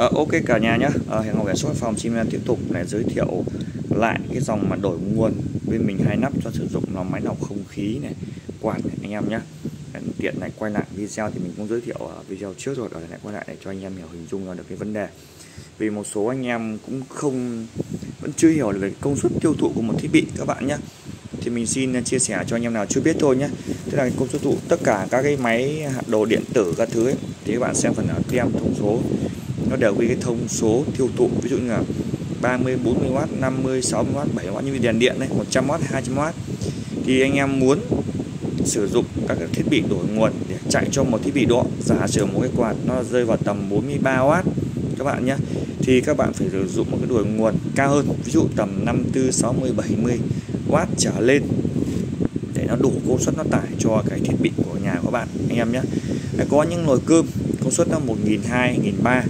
À, ok cả nhà nhé à, ờ, hẹn gặp lại shop phòng chim tiếp tục để giới thiệu lại cái dòng mà đổi nguồn bên mình hai nắp cho sử dụng là máy lọc không khí này quạt này anh em nhé tiện này quay lại video thì mình cũng giới thiệu ở video trước rồi ở lại quay lại để cho anh em hiểu hình dung ra được cái vấn đề. Vì một số anh em cũng không vẫn chưa hiểu về công suất tiêu thụ của một thiết bị các bạn nhé thì mình xin chia sẻ cho anh em nào chưa biết thôi nhé tức là công suất thụ tất cả các cái máy đồ điện tử các thứ ấy, thì các bạn xem phần ở tem thông số nó đều ghi cái thông số tiêu thụ, ví dụ như là 30 40W 50 60W 70W như đèn điện này 100W 200W thì anh em muốn sử dụng các thiết bị đổi nguồn để chạy cho một thiết bị độ giả sử một cái quạt nó rơi vào tầm 43W các bạn nhé, thì các bạn phải sử dụng một cái đổi nguồn cao hơn, ví dụ tầm 54 60 70 W trở lên để nó đủ công suất nó tải cho cái thiết bị của nhà của các bạn, anh em nhé. Có những nồi cơm công suất nó 1.200 1.300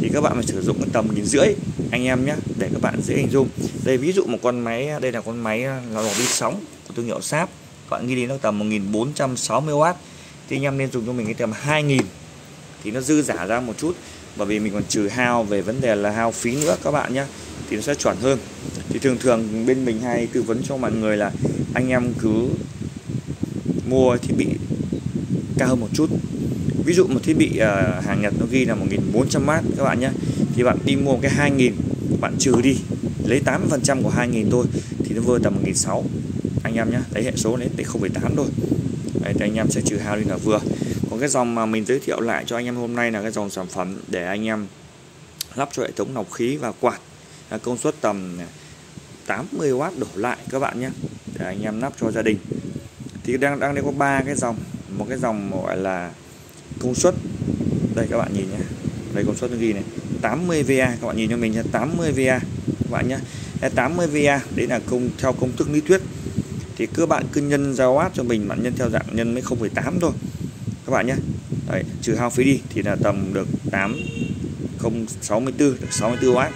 thì các bạn phải sử dụng tầm nghìn rưỡi, anh em nhé để các bạn dễ hình dung. Đây, ví dụ một con máy, đây là con máy lò lò vi sóng của thương hiệu Sáp các bạn ghi đến nó tầm 1460W thì anh em nên dùng cho mình cái tầm 2000 thì nó dư giả ra một chút, bởi vì mình còn trừ hao về vấn đề là hao phí nữa, các bạn nhé thì nó sẽ chuẩn hơn. Thì thường thường bên mình hay tư vấn cho mọi người là anh em cứ mua thiết bị cao hơn một chút ví dụ một thiết bị uh, hàng Nhật nó ghi là 1400W các bạn nhé. Thì bạn đi mua cái 2000 bạn trừ đi lấy 80% của 2000 thôi thì nó vừa tầm 1600 anh em nhé lấy hệ số lấy 0,8 thôi. Đấy, thì anh em sẽ trừ hao đi là vừa. Còn cái dòng mà mình giới thiệu lại cho anh em hôm nay là cái dòng sản phẩm để anh em lắp cho hệ thống lọc khí và quạt. Là công suất tầm 80W đổ lại các bạn nhé để anh em lắp cho gia đình. Thì đang đang đây có ba cái dòng một cái dòng gọi là công suất. Đây các bạn nhìn nhé. Đây công suất nó ghi này. 80 VA các bạn nhìn cho mình nha 80 VA các bạn nhé. 80 VA đấy là công theo công thức lý thuyết. Thì cơ bạn cứ nhân ra watt cho mình bạn nhân theo dạng nhân mới 0,8 thôi. Các bạn nhé. Đấy, trừ hao phí đi thì là tầm được 8 064 được 64W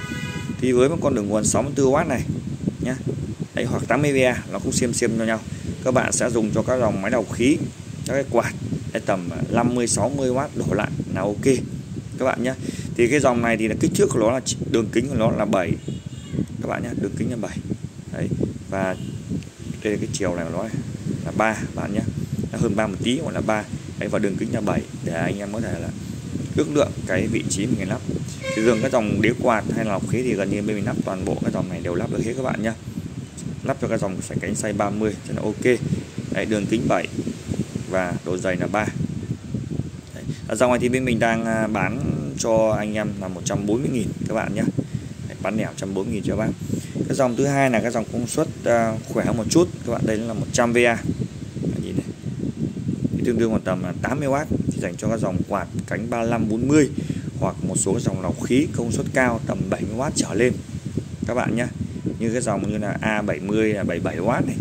thì với một con đường nguồn 64W này nhé đấy hoặc 80VA nó cũng xiêm xiêm cho nhau. Các bạn sẽ dùng cho các dòng máy đọc khí các cái quạt tầm à, 50 60W đổ lại. Là ok các bạn nhé thì cái dòng này thì là kích thước của nó là đường kính của nó là 7 các bạn nhé đường kính là 7 đấy và đây là cái chiều này của nó là 3 bạn nhé là hơn 3 một tí gọi là 3 đấy và đường kính là 7 để anh em có thể là ước lượng cái vị trí mình lắp. Thì thường cái dòng đế quạt hay là lọc khí thì gần như bên mình lắp toàn bộ cái dòng này đều lắp được hết các bạn nhé lắp cho cái dòng sải cánh xay 30 cho nó ok. Đấy, đường kính 7 và độ dày là 3 đấy. Ở dòng này thì bên mình đang à, bán cho anh em là 140.000 các bạn nhé. Đấy, bán lẻ 140.000 cho các bác. Cái dòng thứ hai là các dòng công suất uh, khỏe hơn một chút. Các bạn đây là 100 VA nhìn này. Thì tương đương khoảng tầm 80W thì dành cho các dòng quạt cánh 35 40 hoặc một số cái dòng lọc khí công suất cao tầm 70W trở lên. Các bạn nhé. Như cái dòng như là A70 là 77W này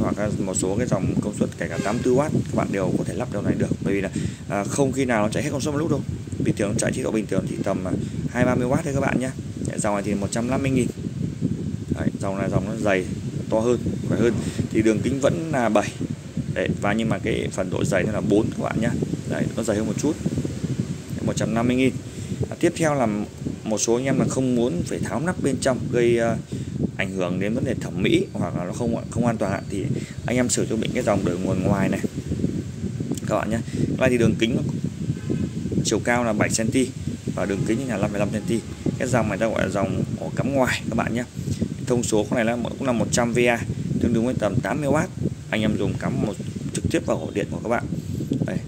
hoặc một số cái dòng công suất kể cả 84W các bạn đều có thể lắp đầu này được. Bởi vì là à, không khi nào nó chạy hết công suất một lúc đâu. Bình thường nó chạy chế độ bình thường thì tầm à, 2 30W thôi các bạn nhé. Dạ, dòng này thì 150 nghìn. Đấy, dòng này dòng nó dày to hơn khỏe hơn. Thì đường kính vẫn là 7 Đấy, và nhưng mà cái phần độ dày là 4 các bạn nhé. Đấy, nó dày hơn một chút. 150 nghìn. À, tiếp theo là một số anh em là không muốn phải tháo nắp bên trong gây uh, ảnh hưởng đến vấn đề thẩm mỹ hoặc là nó không không an toàn, thì anh em sử dụng mình cái dòng đời nguồn ngoài này. Các bạn nhé. Đây thì đường kính chiều cao là 7 cm và đường kính là 55 cm cái dòng này ta gọi là dòng ổ cắm ngoài, các bạn nhé. Thông số con này là, cũng là 100 VA tương đương với tầm 80W anh em dùng cắm một, trực tiếp vào ổ điện của các bạn. Đây.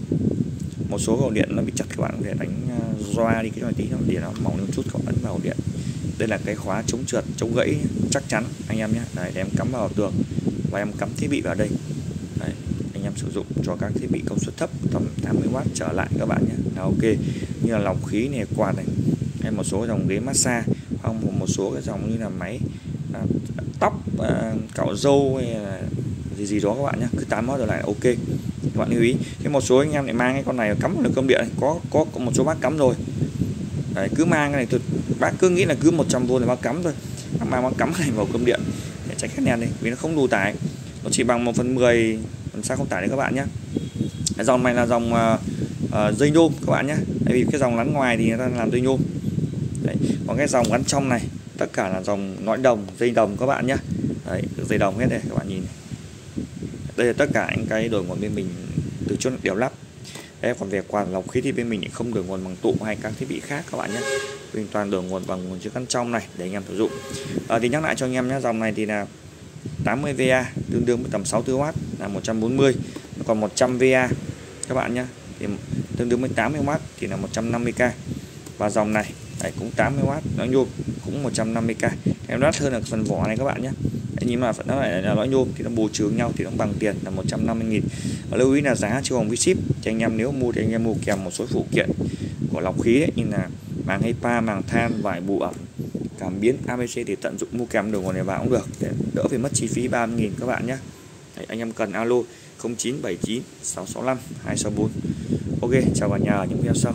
Một số ổ điện nó bị chặt, các bạn có thể đánh à, doa đi cái này tí nó để nó mỏng một chút, các bạn ấn vào ổ điện đây là cái khóa chống trượt chống gãy chắc chắn anh em nhé. Đấy để em cắm vào tường và em cắm thiết bị vào đây. Đấy, anh em sử dụng cho các thiết bị công suất thấp tầm 80W trở lại các bạn nhé. Là ok. Như là lọc khí này quạt này hay một số dòng ghế massage không một số cái dòng như là máy à, tóc à, cạo râu hay là gì gì đó các bạn nhé. Cứ 8 rồi lại ok. Các bạn lưu ý. Thế một số anh em lại mang cái con này cắm vào cơm điện. Có có một số bác cắm rồi. Đấy, cứ mang cái này tôi bác cứ nghĩ là cứ 100V là bác cắm thôi. Bác mang bác cắm này vào cơm điện để tránh khét đen đi vì nó không đủ tải. Nó chỉ bằng 1 phần 10 làm sao không tải đấy các bạn nhé dòng này là dòng uh, uh, dây nhôm các bạn nhé tại vì cái dòng lắn ngoài thì người ta làm dây nhôm. Đấy còn cái dòng gắn trong này tất cả là dòng nõi đồng dây đồng các bạn nhé đấy dây đồng hết đây các bạn nhìn đây là tất cả những cái đổi của bên mình từ trước đều lắp đấy còn về quạt lọc khí thì bên mình không đổi nguồn bằng tụ hay các thiết bị khác các bạn nhé. Mình toàn đổi nguồn bằng nguồn chứa căn trong này để anh em sử dụng. À, thì nhắc lại cho anh em nhé dòng này thì là 80 VA tương đương với tầm 64W là 140 còn 100 VA các bạn nhé thì tương đương với 80W thì là 150k và dòng này đấy, cũng 80W nó nhôm cũng 150k em đắt hơn là phần vỏ này các bạn nhé nhưng mà nó lại là lõi nhôm thì nó bù trừ nhau thì nó bằng tiền là 150 000 và lưu ý là giá chưa bằng với ship thì anh em nếu mua thì anh em mua kèm một số phụ kiện của lọc khí ấy, như là màng HEPA, màng than, vải bù ẩm cảm biến ABC thì tận dụng mua kèm đồ nguồn này vào cũng được để đỡ phải mất chi phí 30 000 các bạn nhé. Đấy, anh em cần alo 0979 665 264 Ok chào cả nhà ở những video sau.